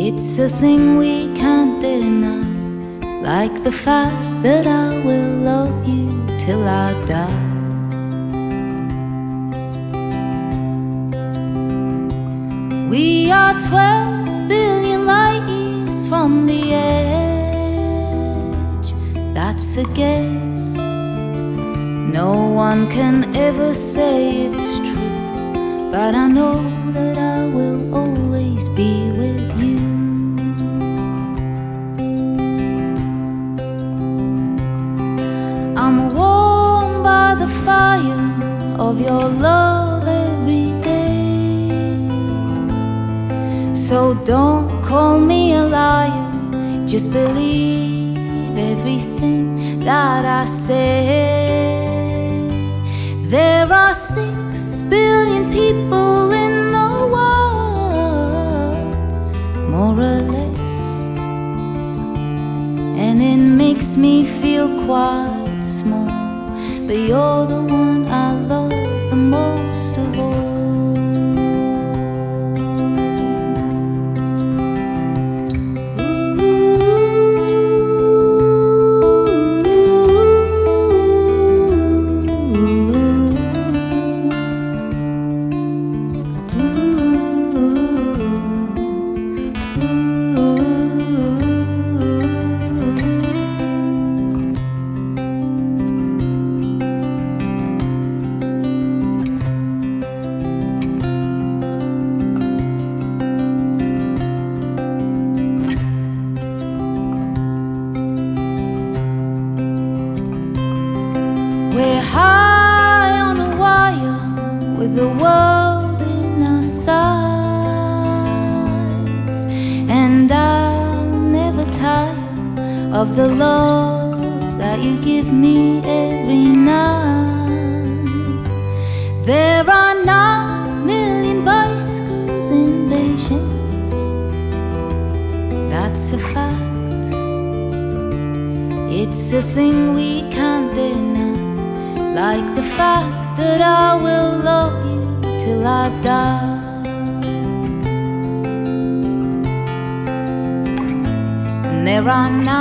It's a thing we can't deny. Like the fact that I will love you till I die. We are 12 billion light years from the edge. That's a guess. No one can ever say it's true, but I know that I will always be with you. Love every day. So don't call me a liar, just believe everything that I say. There are six billion people in the world, more or less, and it makes me feel quite small. But you're the one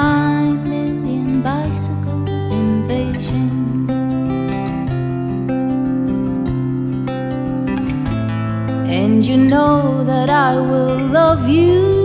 nine million bicycles in Beijing. And you know that I will love you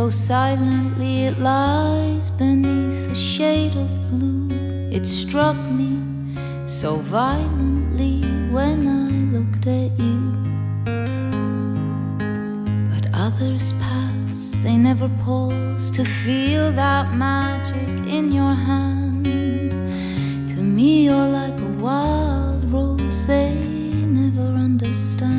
so silently it lies beneath a shade of blue. It struck me so violently when I looked at you. But others pass, they never pause to feel that magic in your hand. To me, you're like a wild rose, they never understand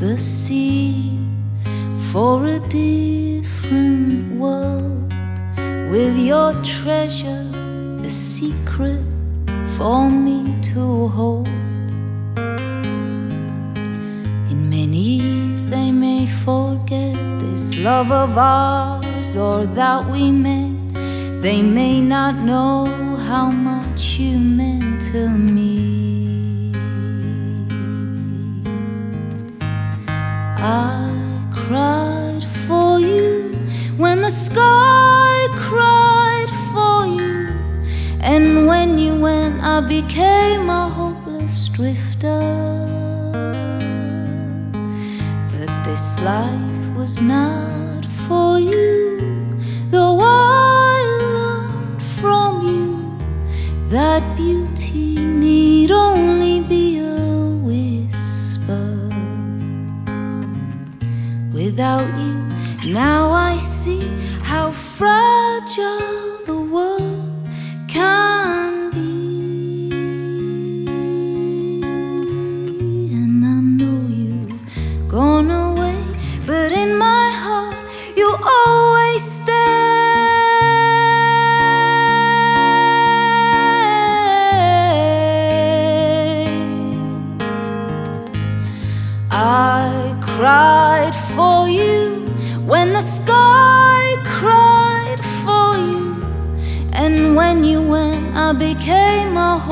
the sea for a different world with your treasure, a secret for me to hold. In many years, they may forget this love of ours or that we met. They may not know how much you meant to me. I cried for you when the sky cried for you, and when you went, I became a hopeless drifter. But this life was not now I see how fragile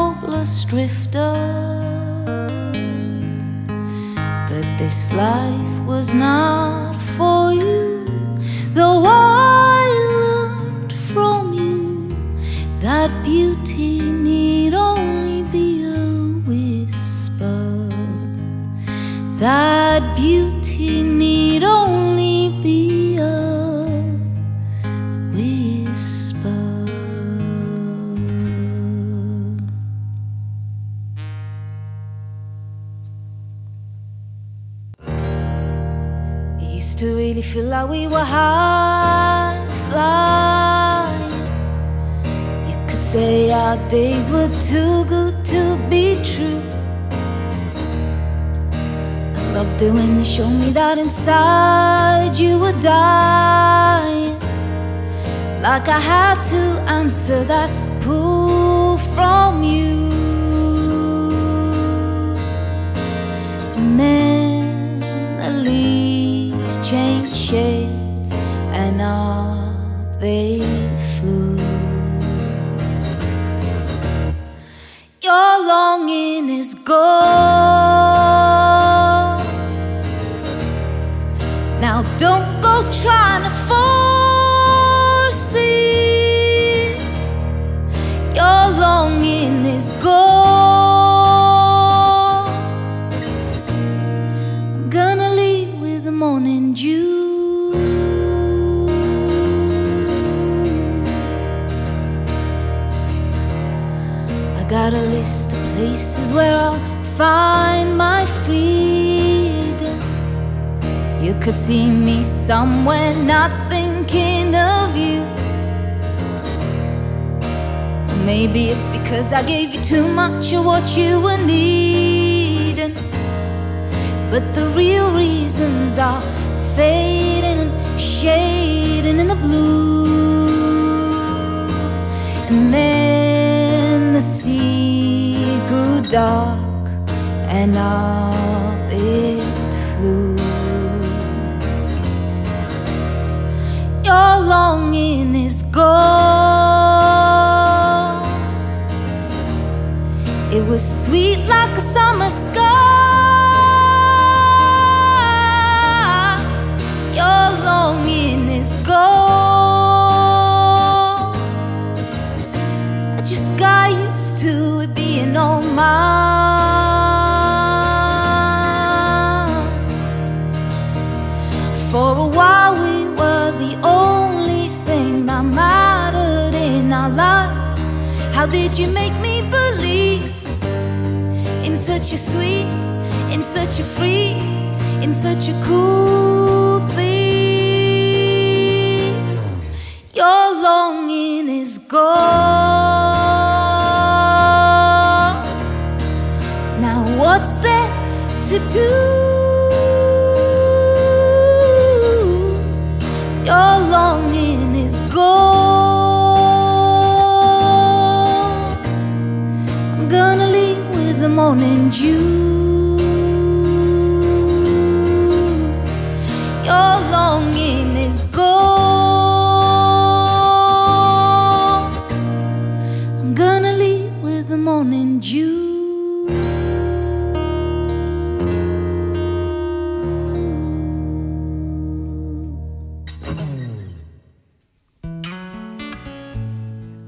hopeless drifter. But this life was not for you, though I learned from you that beauty need only be a whisper. That beauty really feel like we were high flying. You could say our days were too good to be true. I loved it when you showed me that inside you were dying. Like I had to answer that pull from you. Shades and up they flew. Your longing is gone. Got a list of places where I'll find my freedom. You could see me somewhere not thinking of you. Maybe it's because I gave you too much of what you were needing. But the real reasons are fading and shading in the and up it flew. Your longing is gone. It was sweet like a summer such a sweet, in such a free, in such a cool thing? Your longing is gone. Now, what's there to do? Your longing is gone.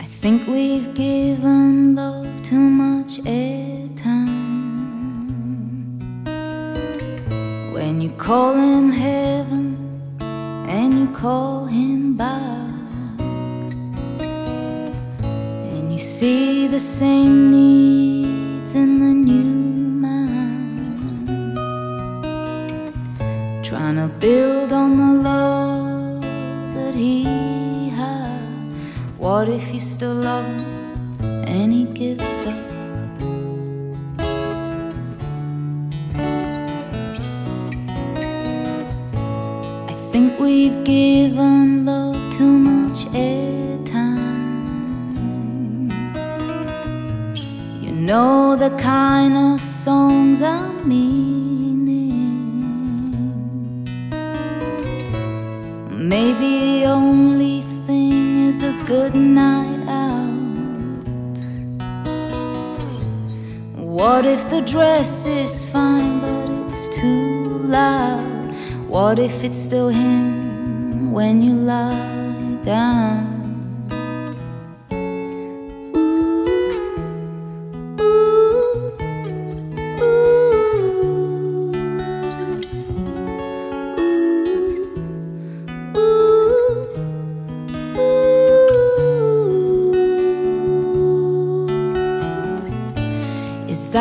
I think we've given love too much airtime. When you call him heaven and you call him back, and you see the same needs in the new man, trying to build on the love that he had. What if you still love him and he gives up? I think we've given love too much airtime. You know the kind of songs I'm meaning. Good night out. What if the dress is fine, but it's too loud? What if it's still him when you lie down?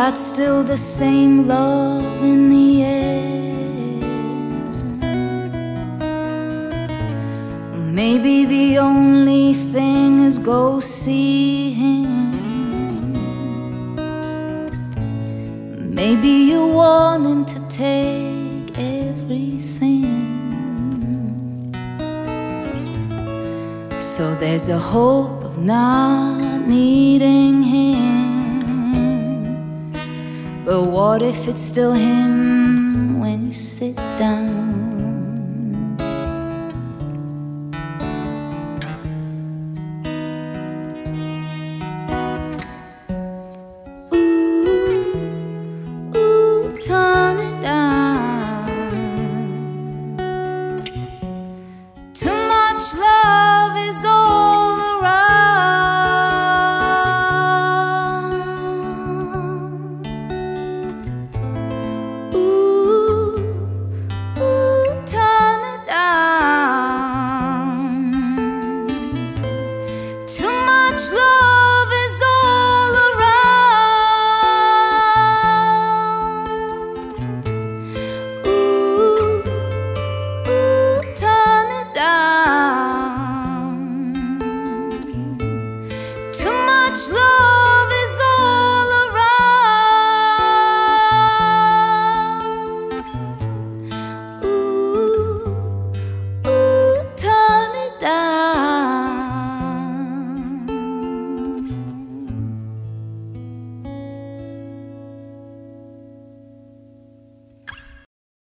That still the same love in the air? Maybe the only thing is go see him. Maybe you want him to take everything. So there's a hope of not needing him. But what if it's still him when you sit down?